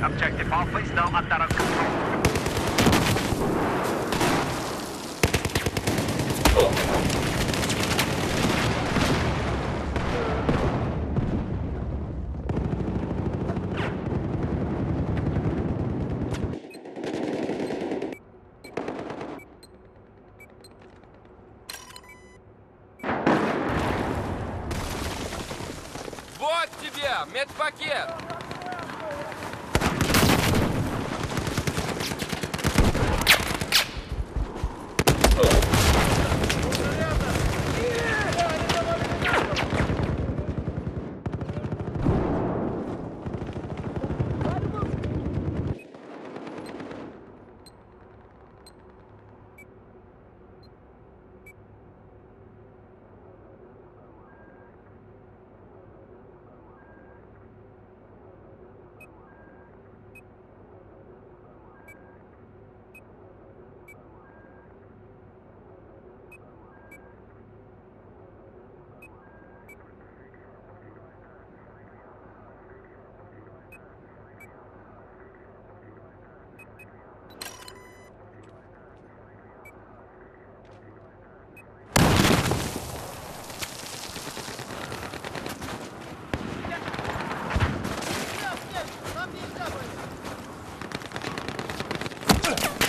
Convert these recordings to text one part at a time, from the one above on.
Objective Alpha is now under our control. Вот тебе, медпакет!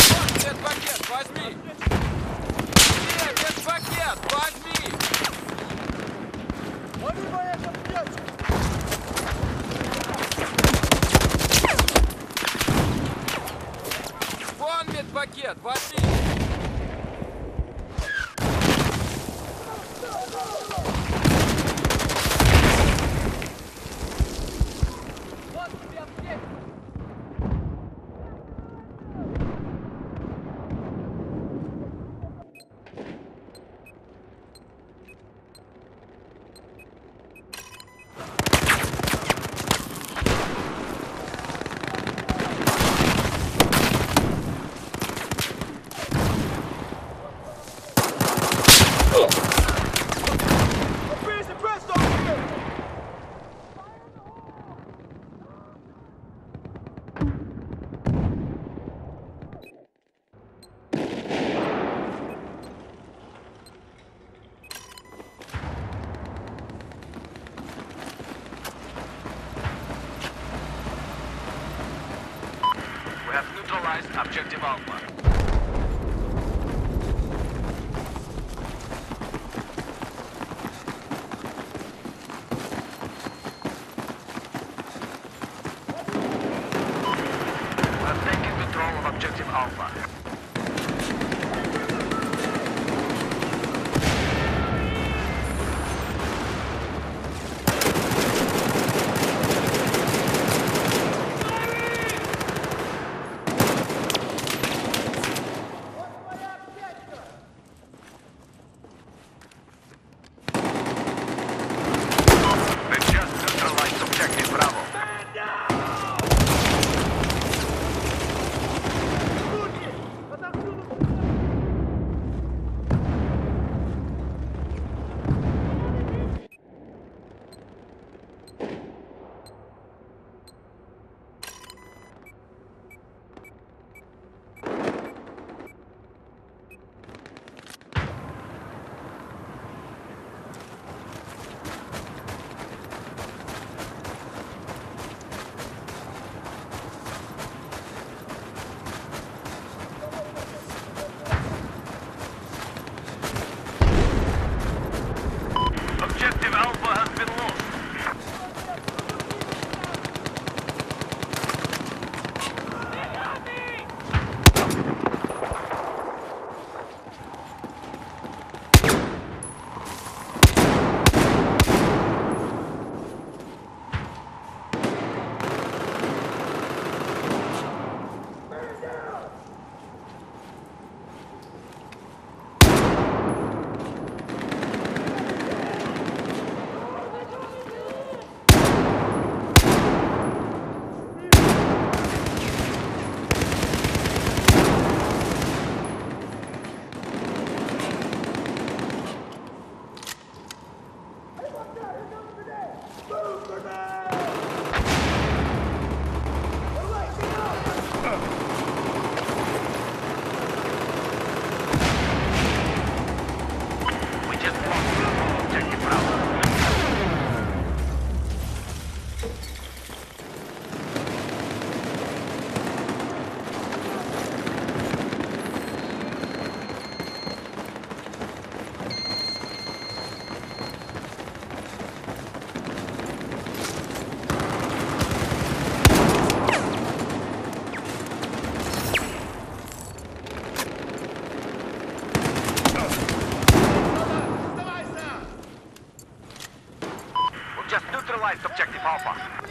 Вот медпакет, возьми! Нет, медпакет, возьми! Вон медпакет, возьми! Have Objective Alpha. Have taken control of Objective Alpha. Objective Alpha.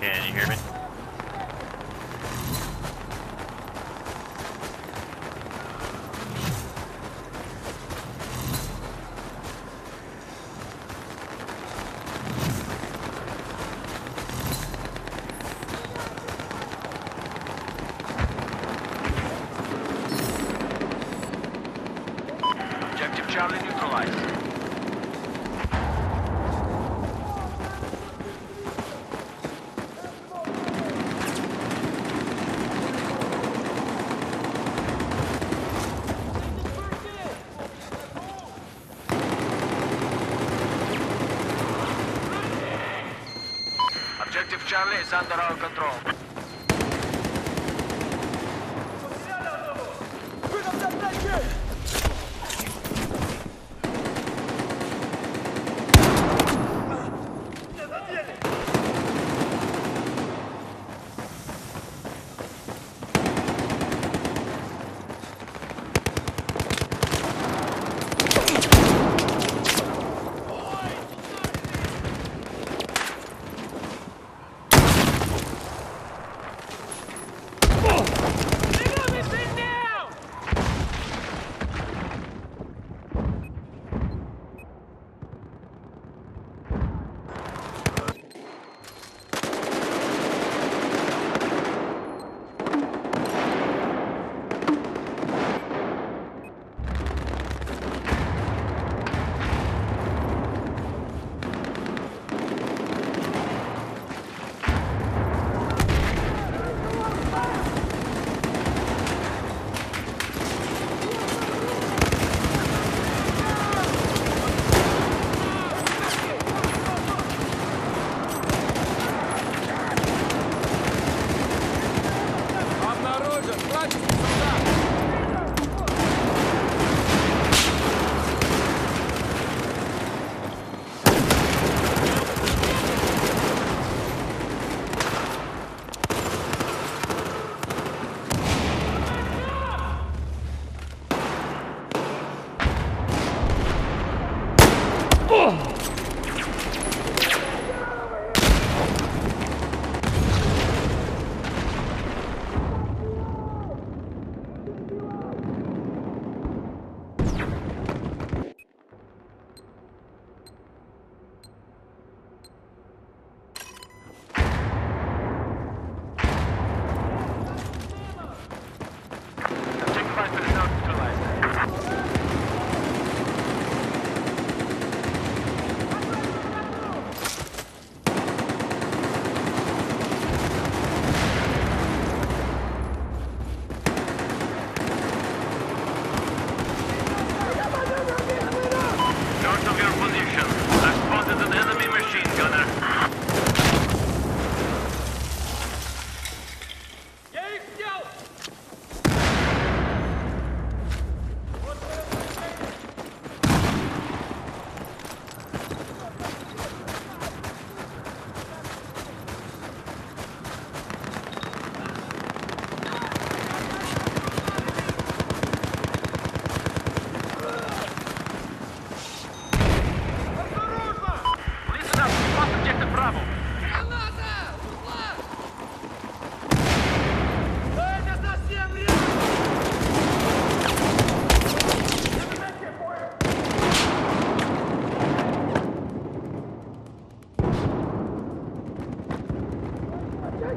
Can you hear me? Charlie, Sandor al controllo.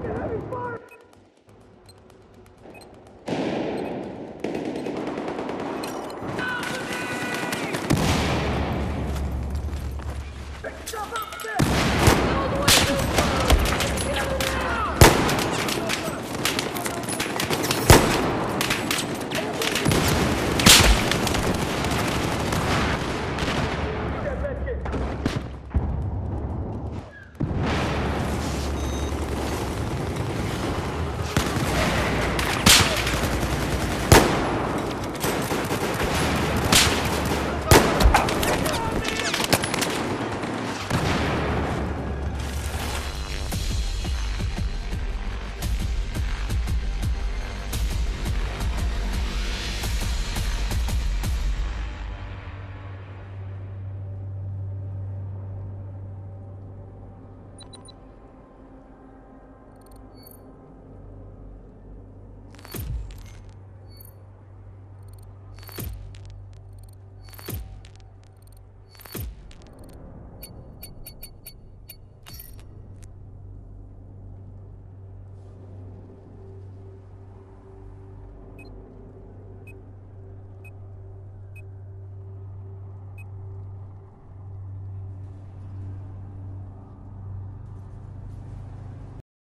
That'd be fun.